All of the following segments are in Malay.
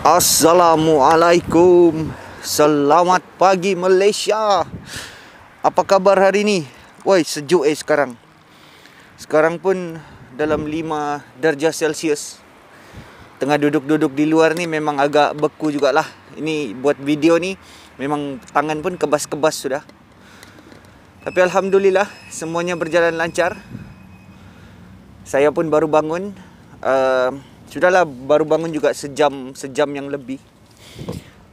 Assalamualaikum. Selamat pagi Malaysia. Apa kabar hari ni? Woi sejuk eh sekarang. Sekarang pun dalam 5 darjah Celsius. Tengah duduk-duduk di luar ni memang agak beku jugalah. Ini buat video ni Memang tangan pun kebas-kebas sudah. Tapi Alhamdulillah Semuanya berjalan lancar. Saya pun baru bangun uh, Sudahlah baru bangun juga sejam sejam yang lebih.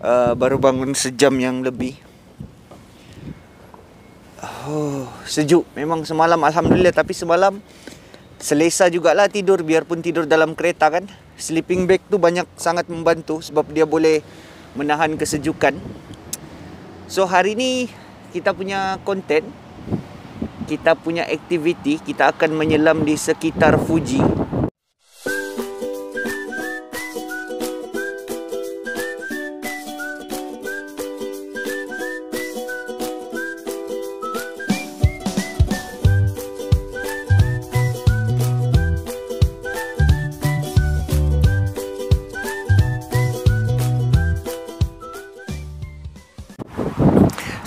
Uh, baru bangun sejam yang lebih. Oh, sejuk. Memang semalam alhamdulillah tapi semalam selesa jugalah tidur biarpun tidur dalam kereta kan. Sleeping bag tu banyak sangat membantu sebab dia boleh menahan kesejukan. So hari ni kita punya konten kita punya aktiviti kita akan menyelam di sekitar Fuji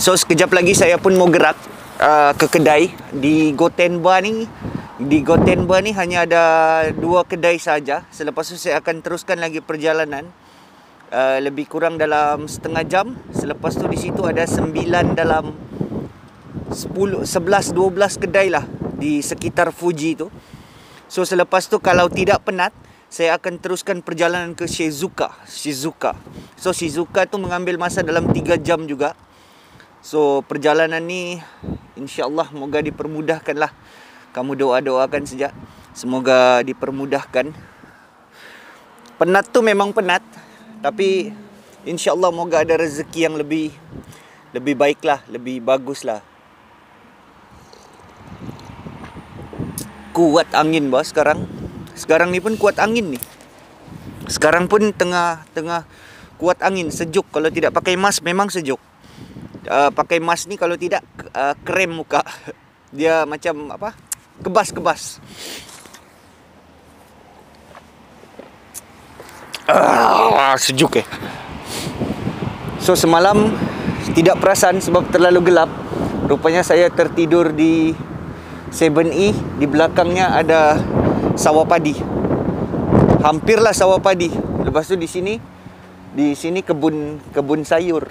So sekejap lagi saya pun mau gerak uh, ke kedai di Gotenba ni. Di Gotenba ni hanya ada dua kedai saja. Selepas tu saya akan teruskan lagi perjalanan uh, lebih kurang dalam setengah jam. Selepas tu di situ ada sembilan dalam sepuluh, sebelas, dua belas kedai lah di sekitar Fuji tu. So selepas tu kalau tidak penat, saya akan teruskan perjalanan ke Shizuka. Shizuka. So Shizuka tu mengambil masa dalam tiga jam juga. So perjalanan ni insyaAllah moga dipermudahkan lah Kamu doa-doakan sejak. Semoga dipermudahkan. Penat tu memang penat. Tapi insyaAllah moga ada rezeki yang lebih Lebih baik lah, lebih bagus lah Kuat angin bah sekarang. Sekarang ni pun kuat angin ni. Sekarang pun tengah tengah kuat angin. Sejuk. Kalau tidak pakai mask memang sejuk uh, pakai mask ni kalau tidak uh, krem muka. Dia macam apa? Kebas-kebas. Uh, sejuk eh. So semalam tidak perasan sebab terlalu gelap. Rupanya saya tertidur di 7E di belakangnya ada sawah padi. Hampirlah sawah padi. Lepas tu di sini di sini kebun kebun sayur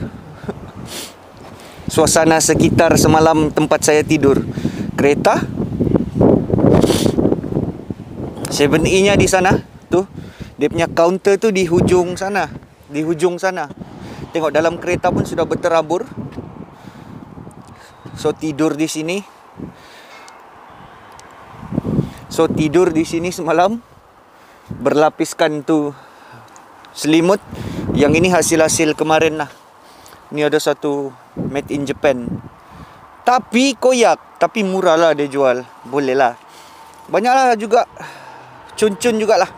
suasana sekitar semalam tempat saya tidur. Kereta 7E nya di sana tu. Dia punya kaunter tu di hujung sana, di hujung sana. Tengok dalam kereta pun sudah berterabur. So tidur di sini. So tidur di sini semalam berlapiskan tu selimut. Yang ini hasil-hasil kemarin lah. Ni ada satu made in Japan. Tapi koyak, tapi murah lah dia jual. Boleh lah. Banyaklah juga. Cun-cun jugalah.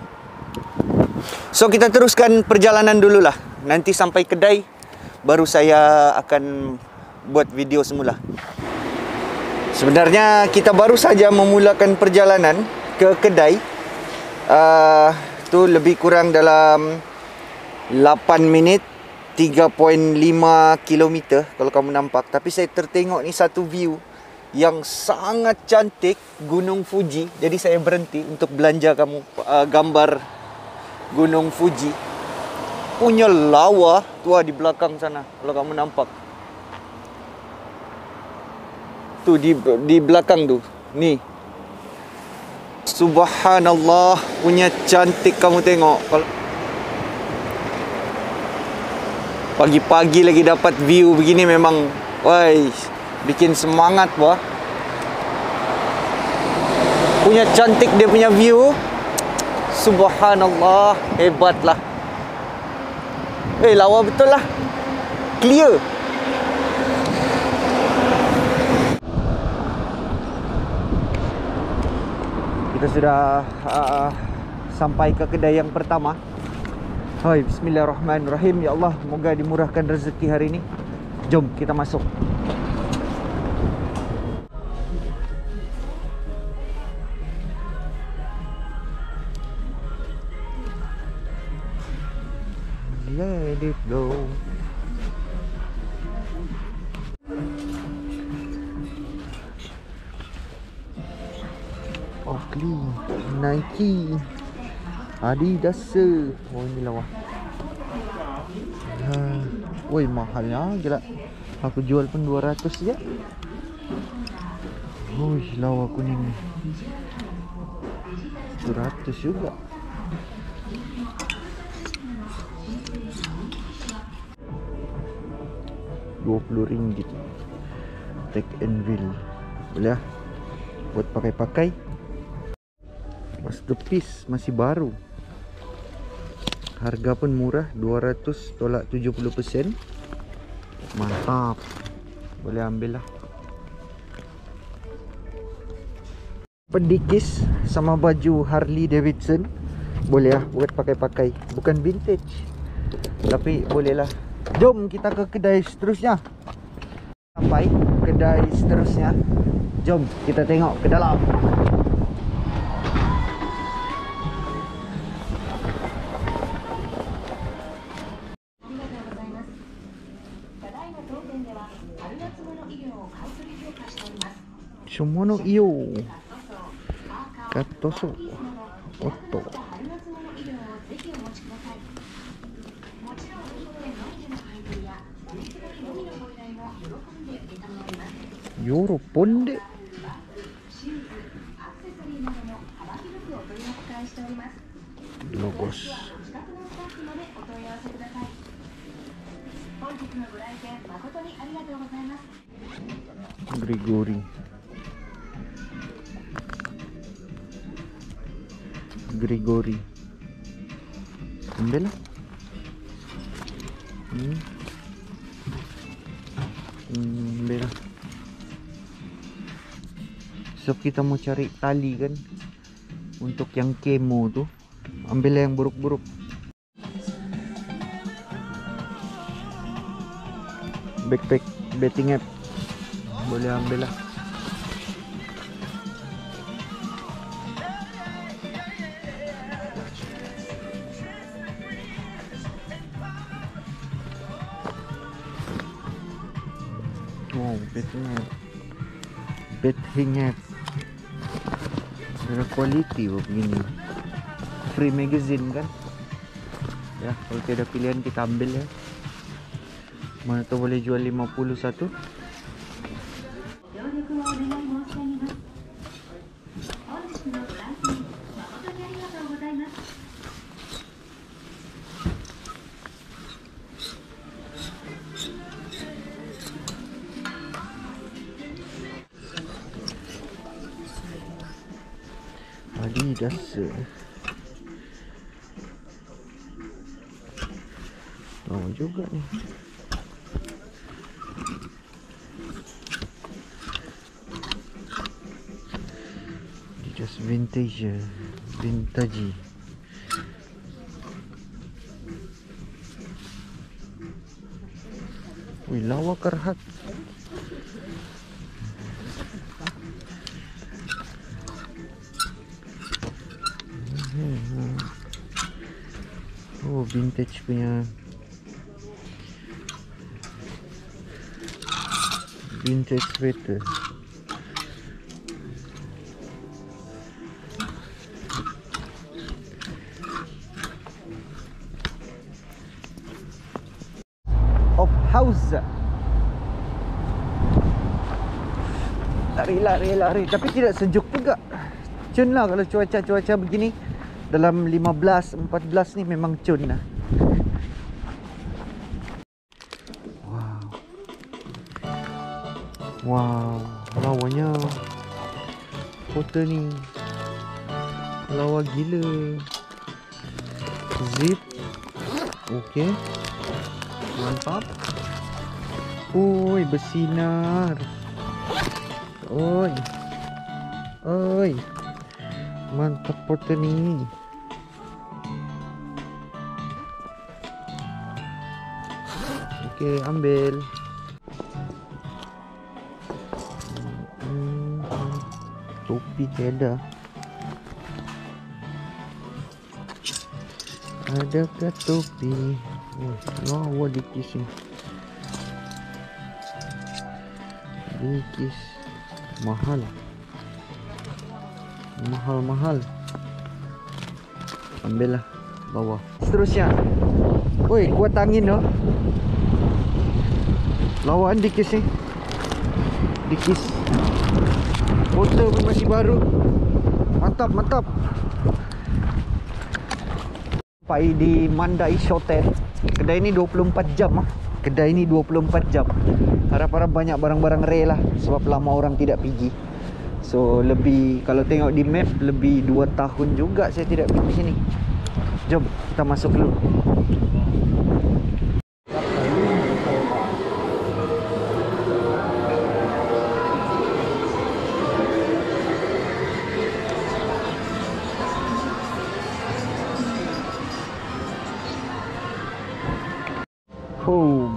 So kita teruskan perjalanan dulu lah. Nanti sampai kedai. Baru saya akan buat video semula. Sebenarnya kita baru saja memulakan perjalanan ke kedai. Uh, tu lebih kurang dalam 8 minit 3.5 km kalau kamu nampak. Tapi saya tertengok ni satu view yang sangat cantik Gunung Fuji. Jadi saya berhenti untuk belanja kamu uh, gambar Gunung Fuji. Punya lawa tua di belakang sana kalau kamu nampak. Tu di di belakang tu. Ni. Subhanallah punya cantik kamu tengok. Kalau Pagi-pagi lagi dapat view begini memang Woi, bikin semangat wah. Punya cantik dia punya view. Subhanallah, hebatlah. Eh, lawa betul lah. Clear. Kita sudah uh, sampai ke kedai yang pertama. Hai, bismillahirrahmanirrahim. Ya Allah, moga dimurahkan rezeki hari ini. Jom kita masuk. Let it go. Oakley, Nike, Adidas. Oh ini lawa. Ha, woi mahalnya gila. Aku jual pun 200 je. Ui, lawa kuning ni. 100 juga. RM20 Take and wheel Boleh lah Buat pakai-pakai Masterpiece Masih baru Harga pun murah 200 tolak 70% Mantap. Boleh ambil lah. Pedikis Sama baju Harley Davidson. Boleh lah buat pakai-pakai. Bukan vintage. Tapi boleh lah. Jom kita ke kedai seterusnya. Sampai kedai seterusnya. Jom kita tengok ke dalam 物いようガットそうおっと。ヨーロポンレロゴスグリゴリ。ー ambil lah. Hmm. Hmm, ambil lah. So kita mau cari tali kan? Untuk yang kemo tu. Ambil yang buruk-buruk. Backpack betting app. Boleh ambil lah Betting app Ada quality pun begini. Free magazine kan? Ya, kalau tiada pilihan kita ambil ya. Mana tu boleh jual 51 Adidas Oh juga nih Adidas vintage Vintage. Wih lawa kerhat vintage punya. Vintage sweater. Of house. Lari lari lari Tapi tidak sejuk juga. Cun lah kalau cuaca-cuaca begini Dalam 15, 14 ni memang cun lah. Wow. Wow. Lawanya Foto ni. Lawa gila. Zip. Okay Mantap. Oi bersinar. Oi. Oi. Mantap foto ni Okey ambil Topi tiada Adakah topi Oh, lawa dikis ni. Dikis. Mahal. Mahal-mahal. Ambil lah. Bawa. Seterusnya. Oi, kuat angin tu. Lawaan dikis ni. Dikis. Motor pun masih baru. Mantap, mantap. Sampai di Mandai Hotel. Kedai ni 24 jam ah. Kedai ni 24 jam. Harap-harap banyak barang-barang rare lah sebab lama orang tidak pergi. So lebih kalau tengok di map lebih 2 tahun juga saya tidak pergi sini. Jom kita masuk dulu.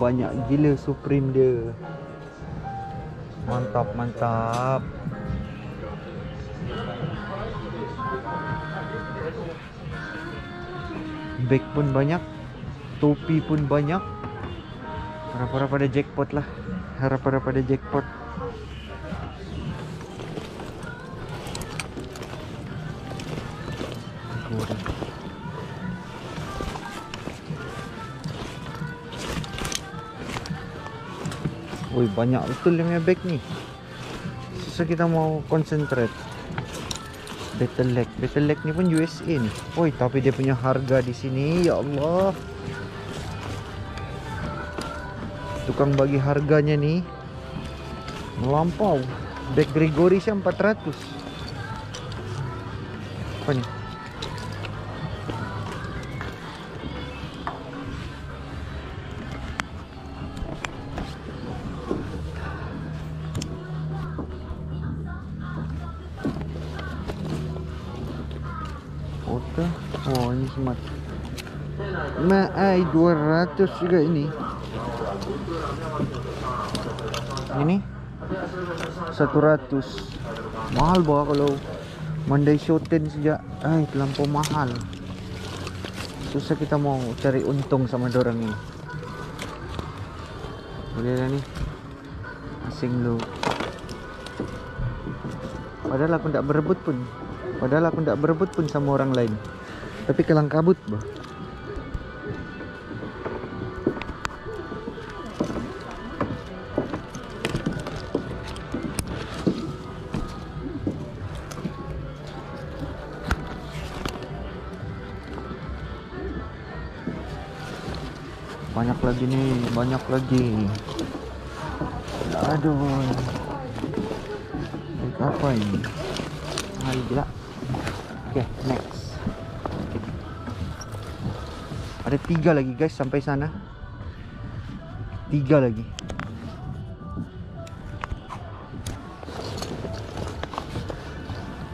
Banyak gila Supreme dia. Mantap, mantap. Bag pun banyak. Topi pun banyak. Harap-harap ada jackpot lah. Harap-harap ada jackpot. Woi banyak betul punya bag ni. So kita mau concentrate. Battle leg Battle leg ni pun USA ni. Woi tapi dia punya harga di sini Ya Allah. Tukang bagi harganya ni. Melampau. Bag Gregory siya 400 Apa ni Maai 200 juga ini. Ini? 100 Mahal bah kalau Mandai Shoten sejak Ay terlampau mahal. Susah kita mau cari untung sama dorang ni. Boleh lah ni. Asing lu. Padahal aku tak berebut pun. Padahal aku tak berebut pun sama orang lain. Tapi kelang kabut bah lagi nih, banyak lagi. Aduh. Baik apa ini? Mahal gila. Okay, next. Ada tiga lagi guys sampai sana. Tiga lagi.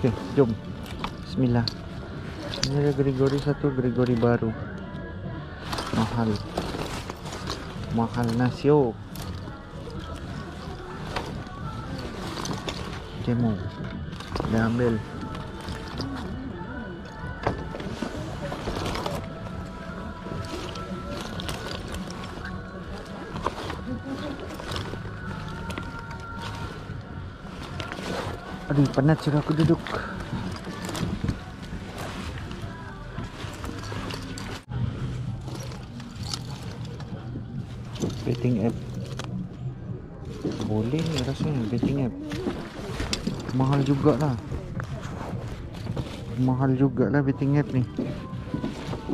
Okay, jom. Bismillah. Ini ada Gregory satu, Gregory baru. Mahal Mahal nasio Demo Dah ambil. Aduh penat sudah aku duduk Betting app. Boleh ni rasanya betting app. Mahal jugalah. Mahal jugalah betting app ni.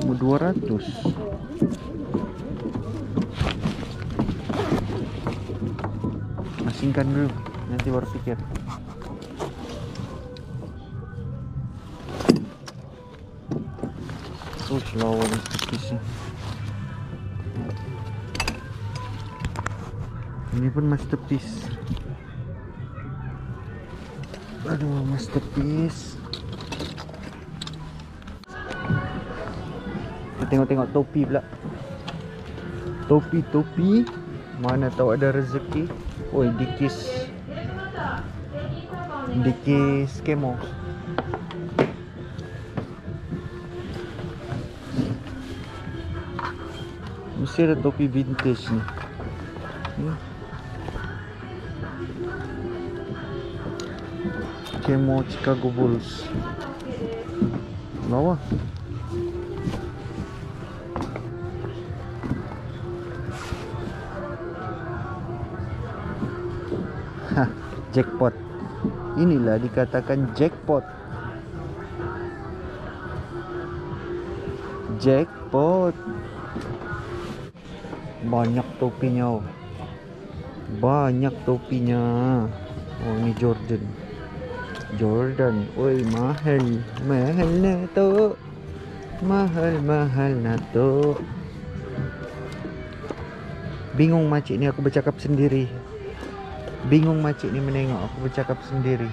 Umur 200 Asingkan dulu Nanti baru fikir. Oh, lawa ni Ini pun masterpiece. Aduh, masterpiece. Kita tengok-tengok topi pula. Topi-topi. Mana tahu ada rezeki. Oi, dikis. Dikis kemo. Mesti ada topi vintage ni. Hmm. Camo Chicago Bulls. Lawa. Ha, jackpot. Inilah dikatakan jackpot. Jackpot. Banyak topinya. oh. Banyak topinya. Oh, ini Jordan. Jordan. Oi, mahal. Mahal na to. Mahal, mahal na to. Bingung makcik ni aku bercakap sendiri. Bingung makcik ni menengok aku bercakap sendiri.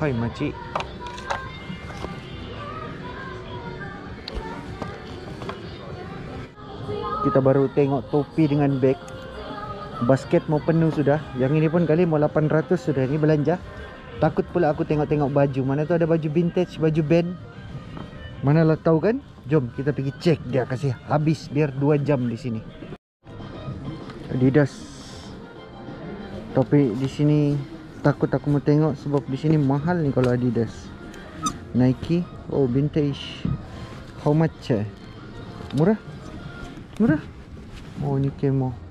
Hai makcik. Kita baru tengok topi dengan beg. Basket mau penuh sudah. Yang ini pun kali mau 800 sudah. Ini belanja. Takut pula aku tengok-tengok baju. Mana tu ada baju vintage, baju band. Mana lah tahu kan? Jom kita pergi cek dia kasih habis biar 2 jam di sini. Adidas. Tapi di sini takut aku mau tengok sebab di sini mahal ni kalau Adidas. Nike, oh vintage. How much eh? Murah? Murah? Oh ni camo.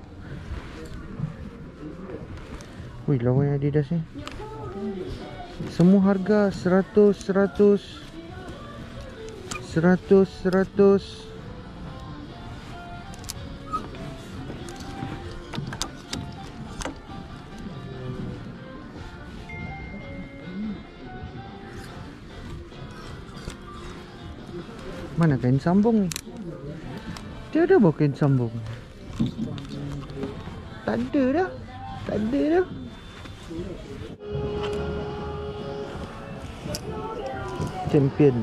Wih lawa yang Adidas ni. Semua harga 100 100 100 100 Mana kain sambung ni? Tiada bawa kain sambung. Tak ada dah. Tak ada dah. Champion.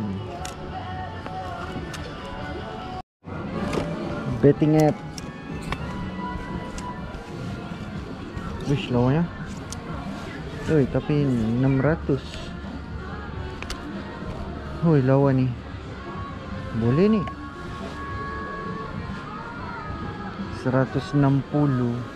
Betting app. Wish lawa ya. Oi, tapi 600. Oi, lawa ni. Boleh ni. 160.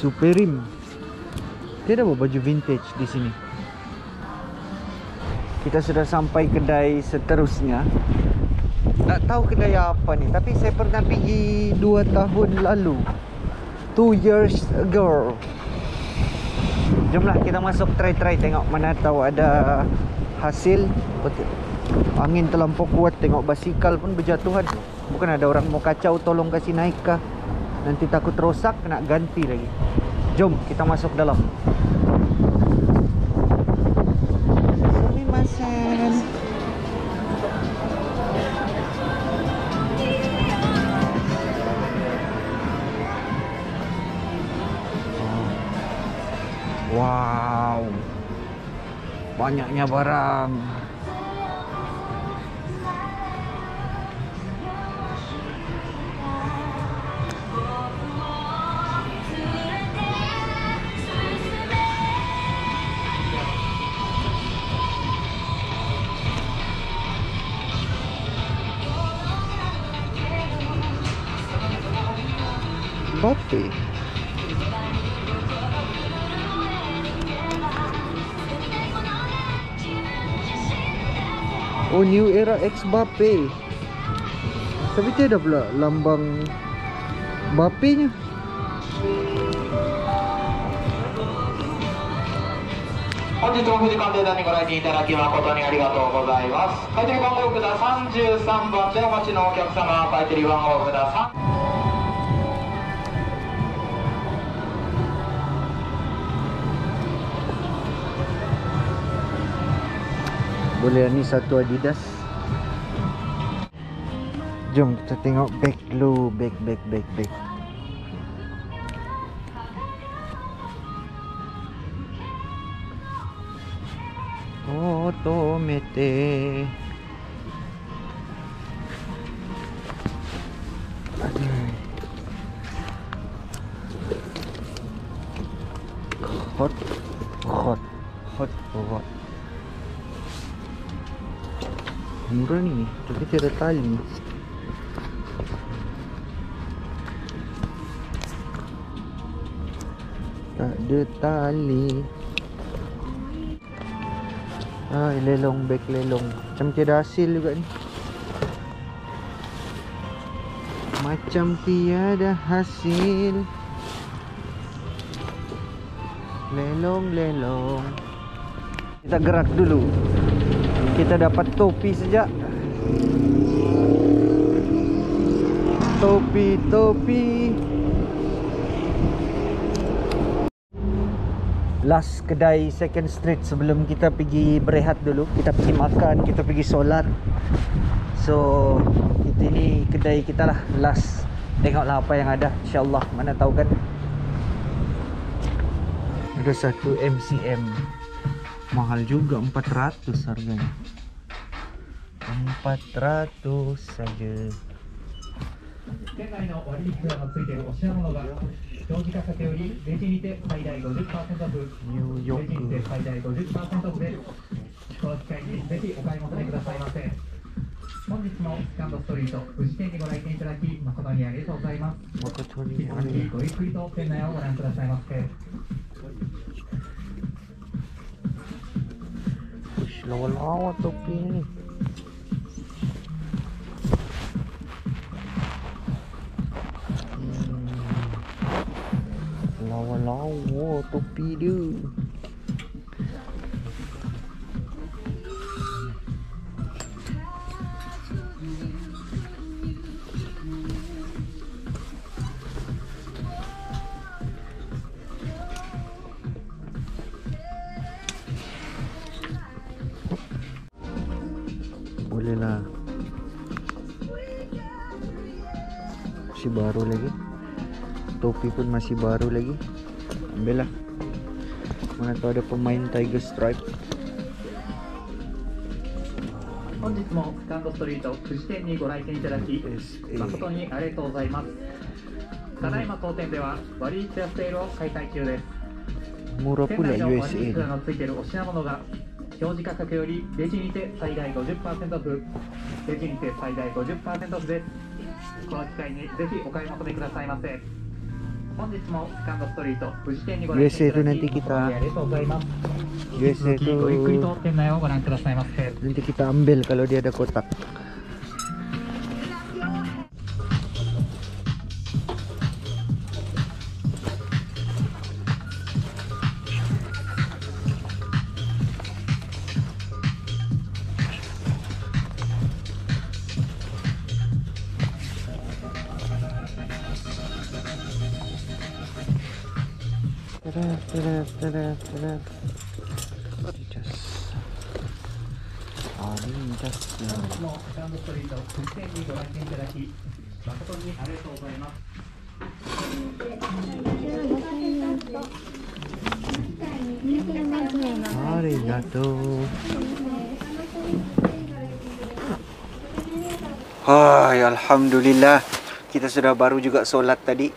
Superim. Tiada bawa baju vintage di sini. Kita sudah sampai kedai seterusnya. Tak tahu kedai apa ni Tapi saya pernah pergi 2 tahun lalu 2 years ago Jomlah kita masuk try-try Tengok mana tahu ada hasil Angin terlampau kuat Tengok basikal pun berjatuhan Bukan ada orang mau kacau Tolong kasih naik kah Nanti takut rosak Kena ganti lagi Jom kita masuk dalam Sumimasen Wow. Banyaknya barang. New Era X Bape Tapi tiada pula lambang Bape nya 本日も富士館データにご来店いただき誠にありがとうございます買取番号札33番でお待ちのお客様買取番号札3 Boleh ni satu Adidas Jom kita tengok back low Back back back back. Otomete. Hot Hot Hot Hot. Murah ni Tapi tiada tali ada tali. Ah, lelong beg lelong. Macam tiada hasil juga ni. Macam tiada hasil. Lelong lelong. Kita gerak dulu. Kita dapat topi sejak. Topi topi. last kedai second street sebelum kita pergi berehat dulu kita pergi makan kita pergi solat so kita ni kedai kita lah last tengoklah apa yang ada insyaallah mana tahu kan ada satu MCM mahal juga 400 harganya 400 saja 店内の割引がついているお品物が 表示価格よりレジにて最大50%オフニューヨレジにて最大50%オフでこの機会にぜひお買い求めくださいませ本日もスカンドストリート富士店にご来店いただき誠にありがとうございます引き続きごゆっくりと店内をご覧くださいませ Ush, lawa-lawa topi ni. Lawa-lawa topi dia. Boleh lah Masih baru lagi Topi pun masih baru lagi. Ambil lah Mana tu ada pemain Tiger Stripe 本日もスカンドストリート富士店にご来店いただき誠にありがとうございますただいま当店では割引やセールを開催中です Murah 店 pula. 内の割 USA 引 ni 札のついてるお品物が表示価格よりレジにて最大50%オフレジにて最大50%オフですこの機会にぜひお買い求めくださいませ本日もスカンドストリート富士店にご来店いただきありがとうございます。USA 引き続きごゆっくりと tu 店内をご覧くださいませ。Nanti kita ambil kalau dia ada kotak Just. Ah, ni just. 本日もセカンドストリート富士店にご来店いただき誠にありがとうございます Arigato. Hai, Alhamdulillah. Kita sudah baru juga solat tadi.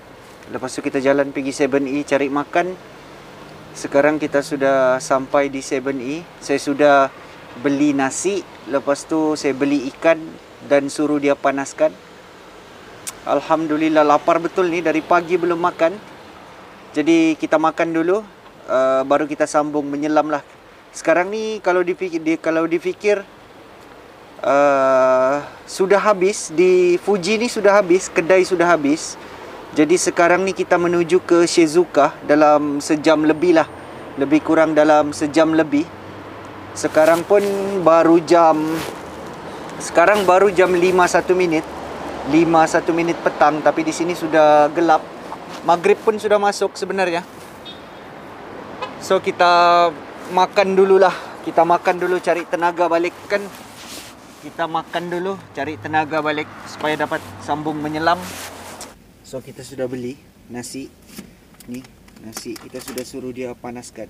Lepas tu kita jalan pergi 7E cari makan. sekarang kita sudah sampai di 7E. Saya sudah beli nasi. Lepas tu saya beli ikan dan suruh dia panaskan. Alhamdulillah lapar betul ni dari pagi belum makan. Jadi kita makan dulu uh, baru kita sambung menyelam lah. Sekarang ni kalau dipikir di, kalau difikir uh, sudah habis di Fuji ni sudah habis, kedai sudah habis. Jadi sekarang ni kita menuju ke Shizuka dalam sejam lebih lah. Lebih kurang dalam sejam lebih. Sekarang pun baru jam sekarang baru jam 5 1 minit. 5 1 minit petang tapi di sini sudah gelap. Maghrib pun sudah masuk sebenarnya. So kita makan dululah. Kita makan dulu cari tenaga balik kan. Kita makan dulu cari tenaga balik supaya dapat sambung menyelam. So kita sudah beli nasi. Ni nasi kita sudah suruh dia panaskan.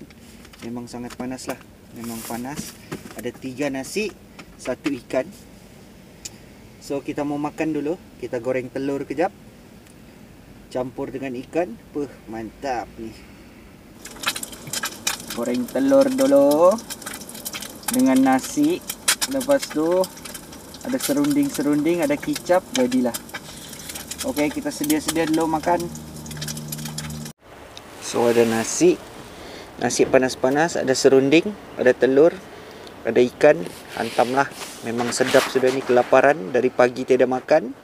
Memang sangat panas lah. Memang panas. Ada tiga nasi, satu ikan. So kita mau makan dulu. Kita goreng telur kejap. Campur dengan ikan. Puh, mantap ni. Goreng telur dulu dengan nasi. Lepas tu ada serunding-serunding, ada kicap, jadilah. Okey, kita sedia-sedia dulu makan. So ada nasi. Nasi panas-panas, ada serunding, ada telur, ada ikan. Hantamlah. Memang sedap sudah ni kelaparan dari pagi tiada makan.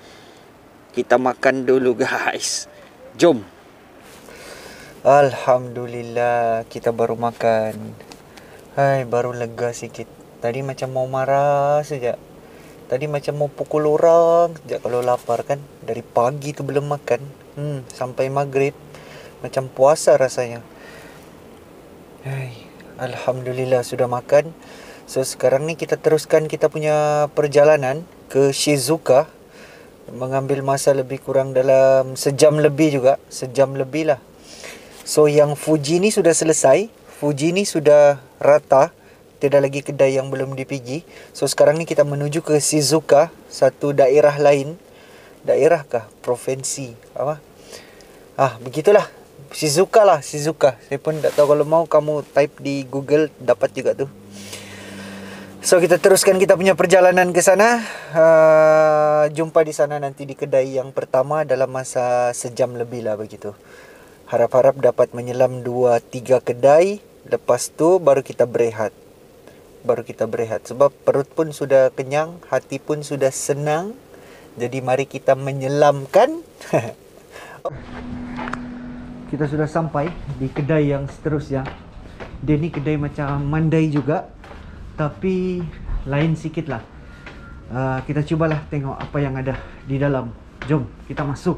Kita makan dulu guys. Jom. Alhamdulillah kita baru makan. Hai, baru lega sikit. Tadi macam mau marah saja. Tadi macam mau pukul orang sejak kalau lapar kan. Dari pagi tu belum makan. Hmm, sampai maghrib. Macam puasa rasanya. Hai, Alhamdulillah sudah makan. So sekarang ni kita teruskan kita punya perjalanan ke Shizuka. Mengambil masa lebih kurang dalam sejam lebih juga. Sejam lebih lah. So yang Fuji ni sudah selesai. Fuji ni sudah rata. Tiada lagi kedai yang belum dipigi. So sekarang ni kita menuju ke Shizuka, satu daerah lain. Daerah kah? Provinsi. Apa? Ah, begitulah. Shizuka lah, Shizuka. Saya pun tak tahu kalau mau kamu type di Google dapat juga tu. So kita teruskan kita punya perjalanan ke sana. Uh, jumpa di sana nanti di kedai yang pertama dalam masa sejam lebih lah begitu. Harap-harap dapat menyelam 2-3 kedai Lepas tu baru kita berehat Baru kita berehat. Sebab perut pun sudah kenyang Hati pun sudah senang. Jadi mari kita menyelamkan. Kita sudah sampai di kedai yang seterusnya. Dia ni kedai macam mandai juga. Tapi lain sikit lah uh, Kita cubalah tengok apa yang ada di dalam. Jom kita masuk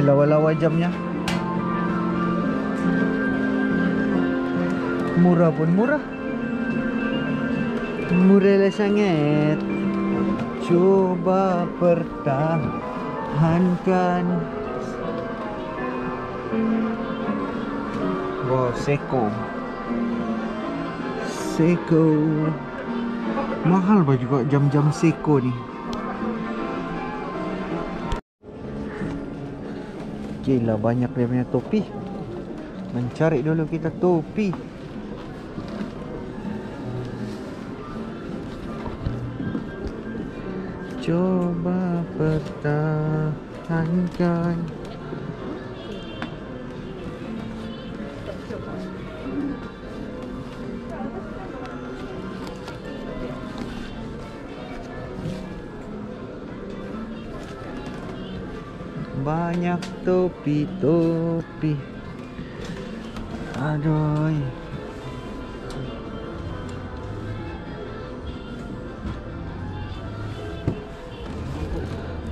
Woi, lawa-lawa jamnya. Murah pun murah. Murah lah sangat. Coba pertahankan. Oh, Seiko. Seiko. Mahal bah juga jam-jam Seiko ni. Gila banyak dia punya topi. Mencari dulu kita topi. Coba pertahankan Banyak topi-topi. Aduh.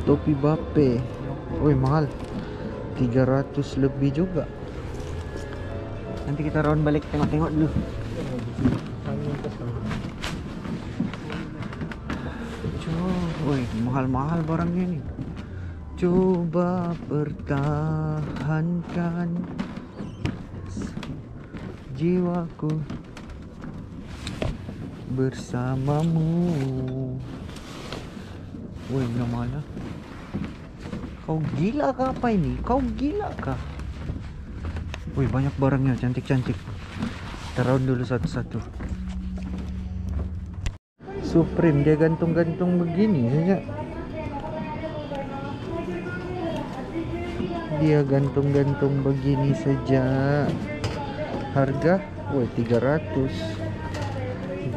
Topi bape. Oi mahal. 300 lebih juga. Nanti kita round balik tengok-tengok dulu. Woi mahal-mahal barangnya ni Coba pertahankan jiwaku bersamamu. Woi, mana? Kau gila kah apa ini? Kau gila kah? Woi, banyak barangnya cantik-cantik. Kita round dulu satu-satu. Supreme dia gantung-gantung begini saja. Dia gantung-gantung begini saja harga woi 300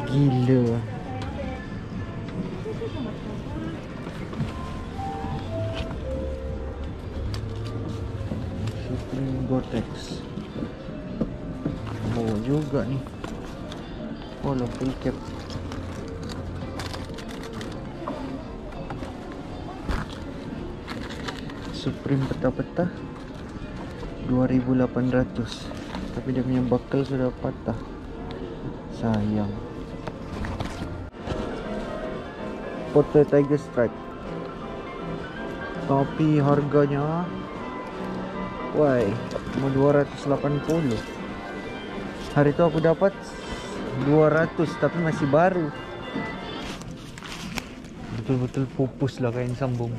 gila. Gore-Tex. Oh juga nih oh full cap Supreme peta-peta 2800 tapi dia punya buckle sudah patah. Sayang. Porter Tiger Strike. Tapi harganya why Cuma 280 Hari tu aku dapat 200 Tapi masih baru. Betul-betul pupus lah kain sambung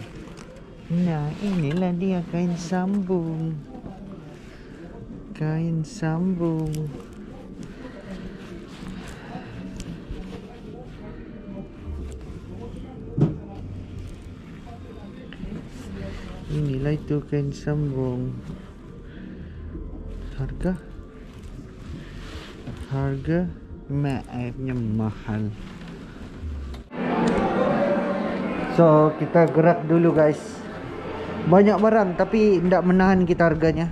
Nah inilah dia kain sambung. Kain sambung. Inilah itu kain sambung. Harga? Harga? Maafnya mahal. So kita gerak dulu guys Banyak barang tapi tidak menahan kita harganya.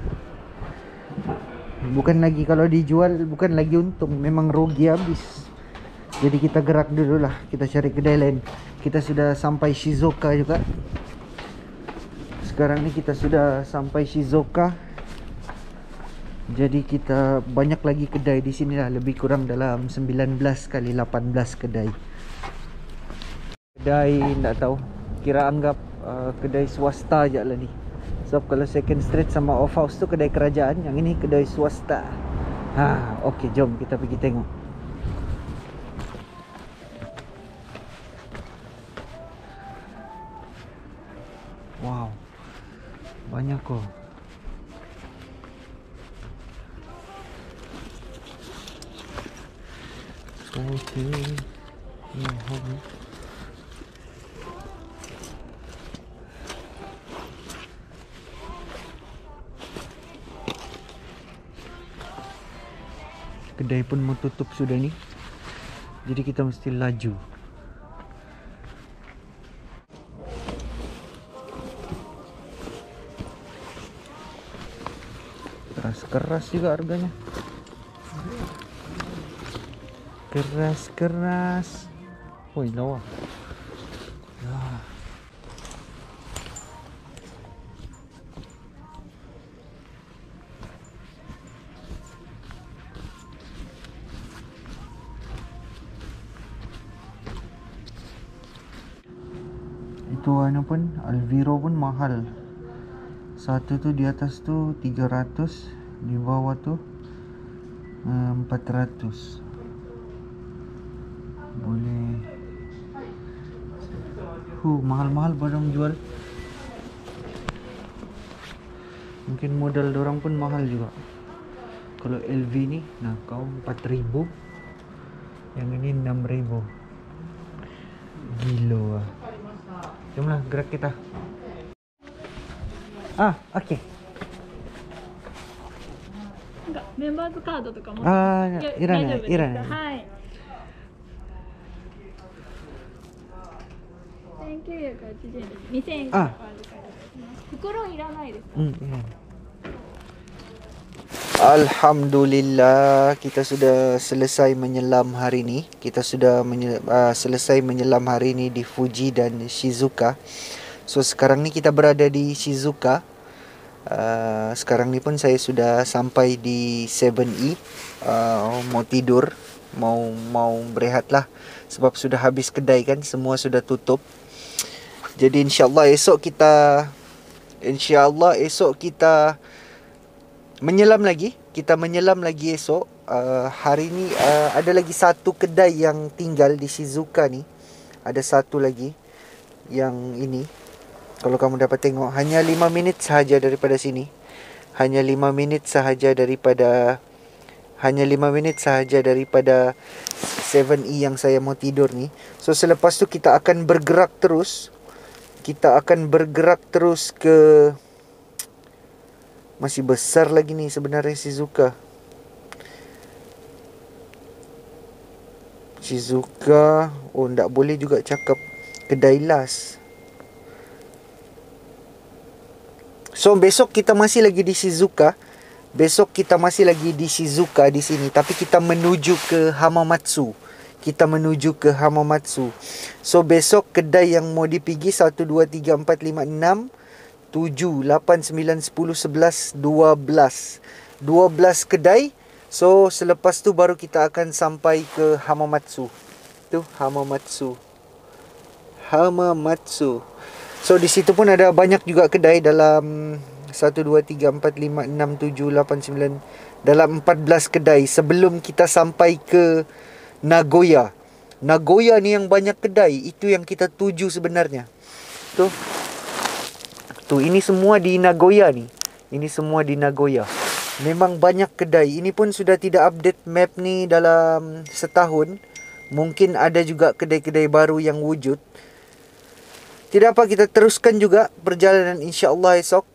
Bukan lagi kalau dijual Bukan lagi untung. Memang rugi habis. Jadi kita gerak dulu lah Kita cari kedai lain. Kita sudah sampai Shizuoka juga. Sekarang ni kita sudah sampai Shizuoka. Jadi kita banyak lagi kedai di sini lah. Lebih kurang dalam 19 kali 18 kedai. Kedai tak tahu. Kira anggap uh, kedai swasta aja lah ni. Sebab kalau second street sama off house tu kedai kerajaan, yang ini kedai swasta. Ha, okey jom kita pergi tengok. Wow. Banyak kok. Okey. Ya, hobi. Kedai pun mau tutup sudah ni. Jadi kita mesti laju. Keras-keras juga harganya. Keras-keras. Woi, lawa. Itu anu pun Alviro pun mahal. Satu tu di atas tu 300 Di bawah tu uh, 400 Boleh. Huh, mahal-mahal barang jual. Mungkin modal orang pun mahal juga. Kalau LV ni Nah kau 4000 Yang ini 6000 Gila. lah Jomlah gerak kita Ah, okey. なんかメンバーズカードとかもあーやいらない大丈夫ですいらないはい1980円です2000円からお預かりいたします袋いらないです Hmm, ya. Alhamdulillah kita sudah selesai menyelam hari ni. Kita sudah menye- uh, selesai menyelam hari ni di Fuji dan Shizuka. So sekarang ni kita berada di Shizuka. Uh, sekarang ni pun saya sudah sampai di 7E. Uh, mau tidur, mau mau berehat lah sebab sudah habis kedai kan, semua sudah tutup. Jadi insyaallah esok kita insyaallah esok kita menyelam lagi. Kita menyelam lagi esok. Uh, hari ni uh, ada lagi satu kedai yang tinggal di Shizuka ni. Ada satu lagi yang ini. Kalau kamu dapat tengok hanya 5 minit sahaja daripada sini. Hanya 5 minit sahaja daripada hanya 5 minit sahaja daripada 7E yang saya mau tidur ni. So selepas tu kita akan bergerak terus. Kita akan bergerak terus ke masih besar lagi ni sebenarnya Shizuka. Shizuka Oh tak boleh juga cakap Kedai las. So besok kita masih lagi di Shizuka Besok kita masih lagi di Shizuka di sini. Tapi kita menuju ke Hamamatsu. Kita menuju ke Hamamatsu. So besok kedai yang mau dipigi 1, 2, 3, 4, 5, 6 7, 8, 9, 10, 11, 12 12 kedai. So selepas tu baru kita akan sampai ke Hamamatsu. Tu Hamamatsu. Hamamatsu. So di situ pun ada banyak juga kedai dalam 1 2 3 4 5 6 7 8 9 dalam 14 kedai sebelum kita sampai ke Nagoya. Nagoya ni yang banyak kedai, itu yang kita tuju sebenarnya. Tu. Tu ini semua di Nagoya ni. Ini semua di Nagoya. Memang banyak kedai. Ini pun sudah tidak update map ni dalam setahun. Mungkin ada juga kedai-kedai baru yang wujud. Tidak apa kita teruskan juga perjalanan insya-Allah esok.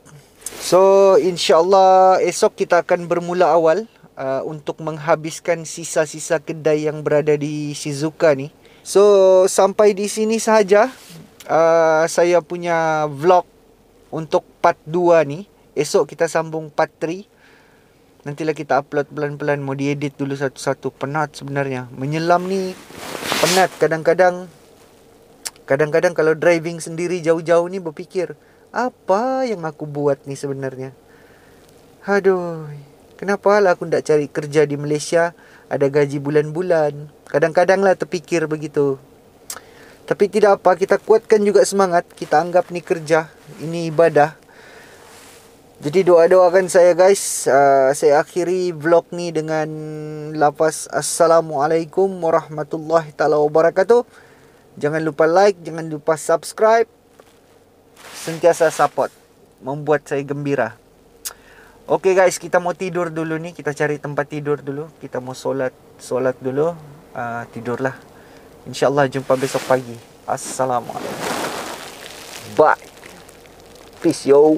So insya-Allah esok kita akan bermula awal uh, untuk menghabiskan sisa-sisa kedai yang berada di Shizuoka ni. So sampai di sini sahaja uh, saya punya vlog untuk part 2 ni. Esok kita sambung part 3. Nantilah kita upload pelan-pelan mau diedit dulu satu-satu penat sebenarnya. Menyelam ni penat kadang-kadang kadang-kadang kalau driving sendiri jauh-jauh ni berfikir apa yang aku buat ni sebenarnya. Aduh. Kenapa lah aku tak cari kerja di Malaysia Ada gaji bulan-bulan Kadang-kadang lah terfikir begitu Tapi tidak apa Kita kuatkan juga semangat Kita anggap ni kerja Ini ibadah Jadi doa-doakan saya guys uh, Saya akhiri vlog ni dengan Lapas Assalamualaikum Warahmatullahi Ta'ala Wabarakatuh Jangan lupa like Jangan lupa subscribe Sentiasa support Membuat saya gembira Okay guys, kita mau tidur dulu ni. Kita cari tempat tidur dulu. Kita mau solat, solat dulu. Uh, tidurlah. InsyaAllah jumpa besok pagi. Assalamualaikum. Bye. Peace yo.